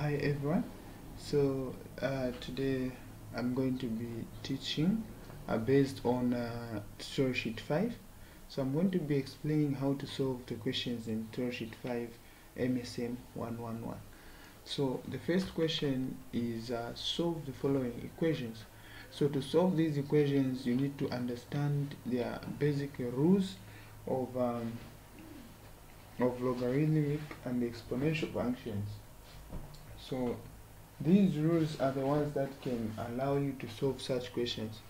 hi everyone. So uh, today I'm going to be teaching uh, based on uh, tutorial sheet 5 so I'm going to be explaining how to solve the questions in tutorial sheet 5 MSM 111 so the first question is uh, solve the following equations. So to solve these equations you need to understand their basic rules of um, of logarithmic and exponential functions so these rules are the ones that can allow you to solve such questions.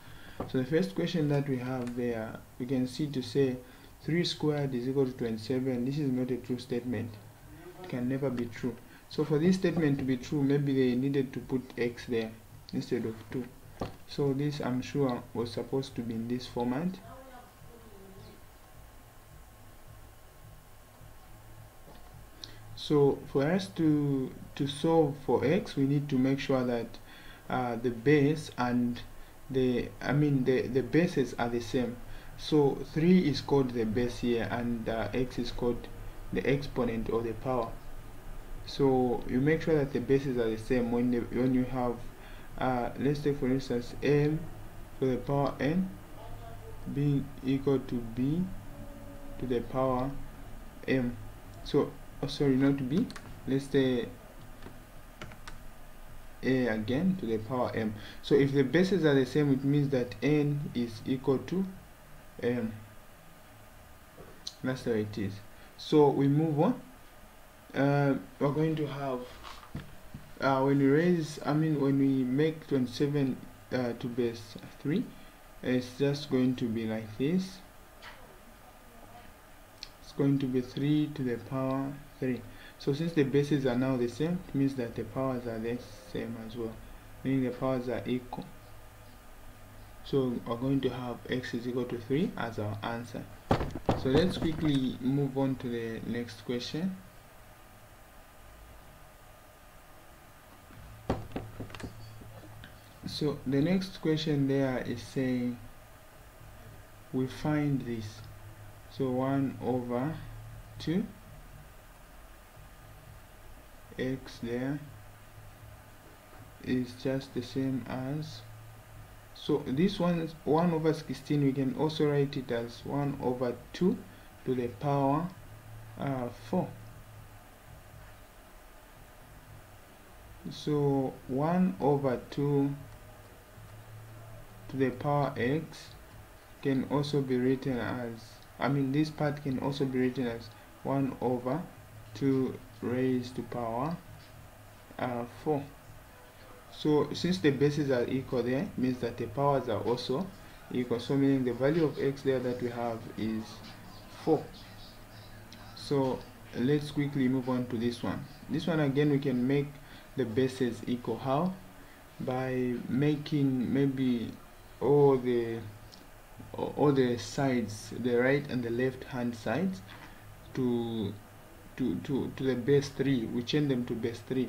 So the first question that we have there we can see to say 3 squared is equal to 27 this is not a true statement. It can never be true. So for this statement to be true maybe they needed to put x there instead of 2 so this I'm sure was supposed to be in this format so for us to to solve for x we need to make sure that uh, the base and the I mean the the bases are the same. So 3 is called the base here and uh, x is called the exponent or the power. So you make sure that the bases are the same when the, when you have uh, let's take for instance m to the power n being equal to b to the power m. So oh sorry not b. Let's say a again to the power m. So if the bases are the same it means that n is equal to m. That's how it is. So we move on. Uh, we're going to have uh, when we raise I mean when we make 27 uh, to base 3 it's just going to be like this it's going to be 3 to the power 3 so since the bases are now the same it means that the powers are the same as well. Meaning the powers are equal. So we're going to have x is equal to 3 as our answer. So let's quickly move on to the next question. So the next question there is saying we find this so 1 over 2 x there is just the same as so this one is 1 over 16 we can also write it as 1 over 2 to the power uh, 4 so 1 over 2 to the power x can also be written as I mean this part can also be written as 1 over 2 raised to power uh, 4 so since the bases are equal there means that the powers are also equal. So meaning the value of x there that we have is 4 so let's quickly move on to this one. This one again we can make the bases equal. How? By making maybe all the all the sides the right and the left hand sides to to to to the base 3 we change them to base 3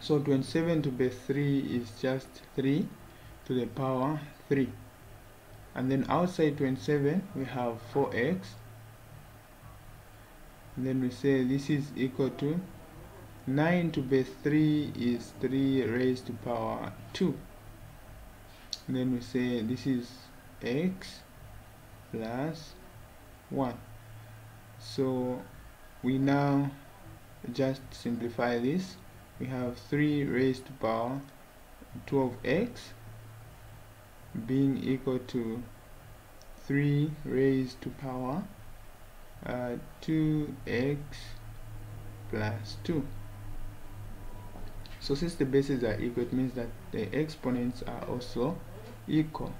so 27 to base 3 is just 3 to the power 3 and then outside 27 we have 4x and then we say this is equal to 9 to base 3 is 3 raised to power 2 and then we say this is x plus 1 so we now just simplify this. We have 3 raised to power 12x being equal to 3 raised to power uh, 2x plus 2 so since the bases are equal it means that the exponents are also equal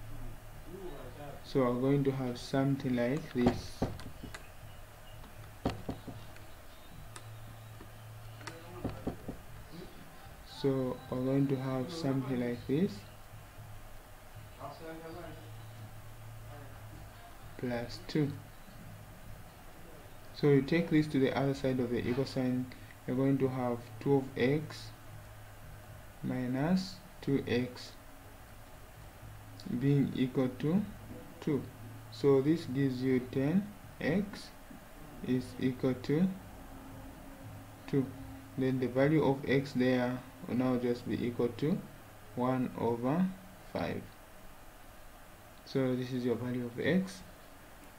so we're going to have something like this. So we're going to have something like this. Plus 2 so you take this to the other side of the equal sign. You're going to have 12x minus 2x being equal to 2 so this gives you 10x is equal to 2 then the value of x there will now just be equal to 1 over 5 so this is your value of x.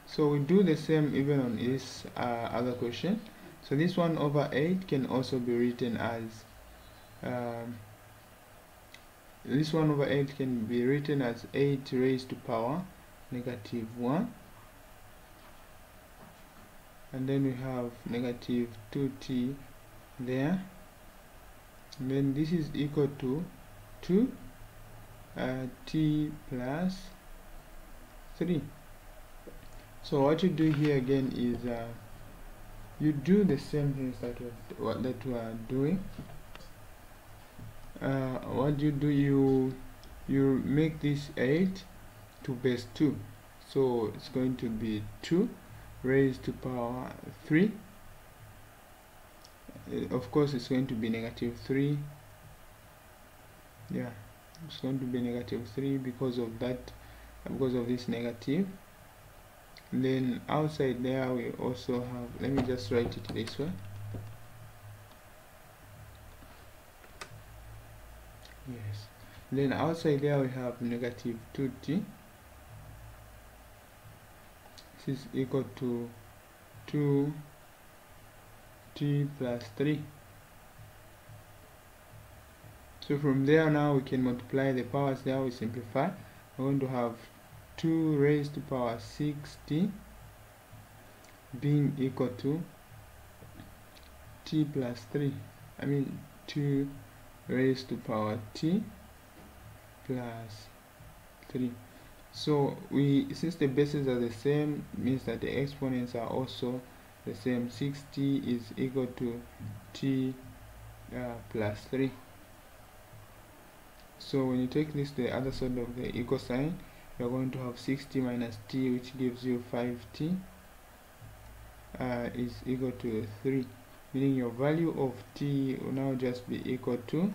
So we do the same even on this uh, other question. So this 1 over 8 can also be written as um, this 1 over 8 can be written as 8 raised to power negative 1 and then we have negative 2t there. And then this is equal to 2 uh, t plus 3 so what you do here again is uh, you do the same things that what that we are doing. Uh, what you do you you make this 8 to base 2 so it's going to be 2 raised to power 3 uh, of course it's going to be negative 3 yeah it's going to be negative 3 because of that because of this negative. Then outside there we also have let me just write it this way. Yes. Then outside there we have negative 2t is equal to 2 t plus 3 so from there now we can multiply the powers there we simplify. We're going to have 2 raised to power 6t being equal to t plus 3 I mean 2 raised to power t plus 3 so we since the bases are the same means that the exponents are also the same. 6t is equal to t uh, plus 3 so when you take this to the other side of the equal sign you're going to have 60 minus t which gives you 5t uh, is equal to 3 meaning your value of t will now just be equal to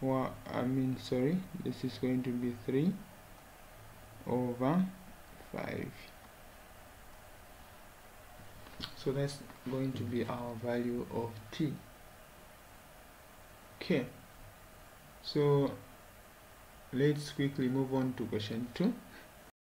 well I mean sorry this is going to be 3 over 5 so that's going to be our value of t. Okay so let's quickly move on to question 2